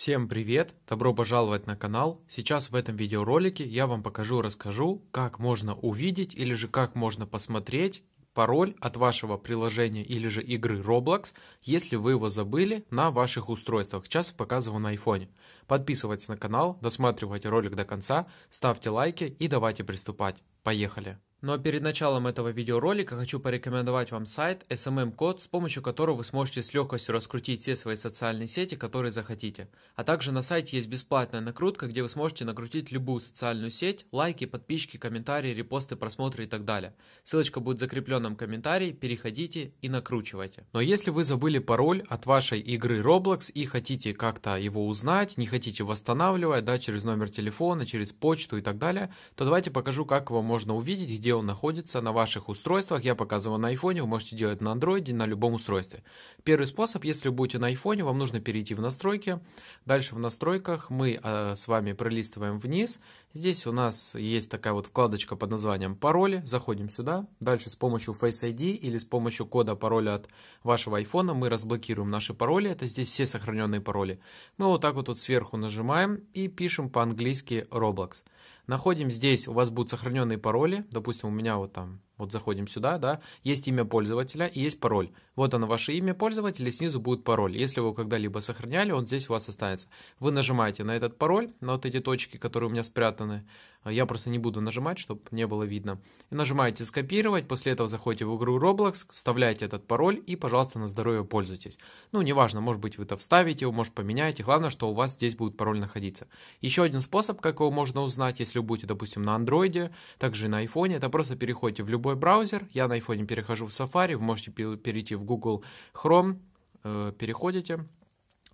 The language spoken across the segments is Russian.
Всем привет! Добро пожаловать на канал. Сейчас в этом видеоролике я вам покажу расскажу, как можно увидеть или же как можно посмотреть пароль от вашего приложения или же игры Roblox, если вы его забыли на ваших устройствах. Сейчас показываю на iPhone. Подписывайтесь на канал, досматривайте ролик до конца, ставьте лайки и давайте приступать. Поехали! Но перед началом этого видеоролика хочу порекомендовать вам сайт SMM-код, с помощью которого вы сможете с легкостью раскрутить все свои социальные сети, которые захотите. А также на сайте есть бесплатная накрутка, где вы сможете накрутить любую социальную сеть, лайки, подписчики, комментарии, репосты, просмотры и так далее. Ссылочка будет в закрепленном комментарии, переходите и накручивайте. Но если вы забыли пароль от вашей игры Roblox и хотите как-то его узнать, не хотите восстанавливать, да, через номер телефона, через почту и так далее, то давайте покажу, как его можно увидеть, где где он находится на ваших устройствах. Я показываю на iPhone, вы можете делать на Android, на любом устройстве. Первый способ, если вы будете на iPhone, вам нужно перейти в настройки. Дальше в настройках мы э, с вами пролистываем вниз. Здесь у нас есть такая вот вкладочка под названием пароли. Заходим сюда. Дальше с помощью Face ID или с помощью кода пароля от вашего iPhone мы разблокируем наши пароли. Это здесь все сохраненные пароли. Мы вот так вот тут сверху нажимаем и пишем по-английски Roblox. Находим здесь, у вас будут сохраненные пароли, допустим, у меня вот там вот заходим сюда, да, есть имя пользователя и есть пароль. Вот оно ваше имя пользователя, снизу будет пароль. Если вы его когда-либо сохраняли, он здесь у вас останется. Вы нажимаете на этот пароль, на вот эти точки, которые у меня спрятаны. Я просто не буду нажимать, чтобы не было видно. И нажимаете скопировать, после этого заходите в игру Roblox, вставляете этот пароль и, пожалуйста, на здоровье пользуйтесь. Ну, неважно, может быть, вы это вставите его, может, поменяете. Главное, что у вас здесь будет пароль находиться. Еще один способ, как его можно узнать, если вы будете, допустим, на андроиде, также и на айфоне, это просто переходите в любой любой браузер. Я на iPhone перехожу в Safari, вы можете перейти в Google Chrome, э, переходите,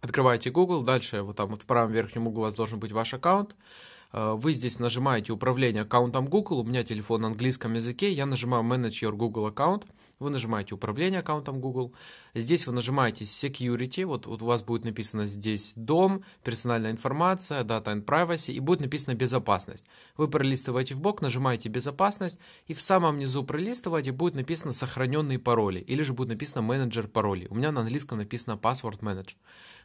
открываете Google, дальше вот там вот в правом верхнем углу у вас должен быть ваш аккаунт. Э, вы здесь нажимаете управление аккаунтом Google, у меня телефон на английском языке, я нажимаю Manage Your Google Account, вы нажимаете управление аккаунтом Google, здесь вы нажимаете Security, вот, вот у вас будет написано здесь дом, персональная информация, Data and Privacy, и будет написано безопасность. Вы пролистываете в бок, нажимаете безопасность, и в самом низу пролистываете будет написано сохраненные пароли, или же будет написано менеджер паролей. У меня на английском написано Password Manager.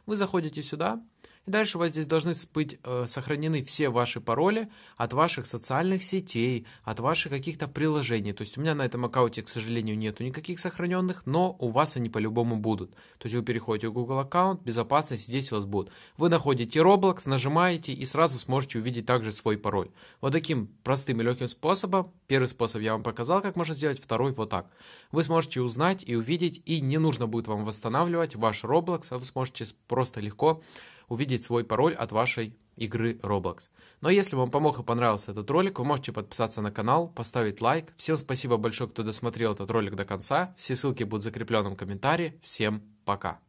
Вы заходите сюда, и дальше у вас здесь должны быть э, сохранены все ваши пароли от ваших социальных сетей, от ваших каких-то приложений. То есть у меня на этом аккаунте, к сожалению, нету никаких сохраненных, но у вас они по-любому будут. То есть вы переходите в Google аккаунт, безопасность, здесь у вас будут. Вы находите Roblox, нажимаете и сразу сможете увидеть также свой пароль. Вот таким простым и легким способом. Первый способ я вам показал, как можно сделать, второй вот так. Вы сможете узнать и увидеть, и не нужно будет вам восстанавливать ваш Roblox, а вы сможете просто легко увидеть свой пароль от вашей игры Roblox. Но если вам помог и понравился этот ролик, вы можете подписаться на канал, поставить лайк. Всем спасибо большое, кто досмотрел этот ролик до конца. Все ссылки будут в закрепленном комментарии. Всем пока!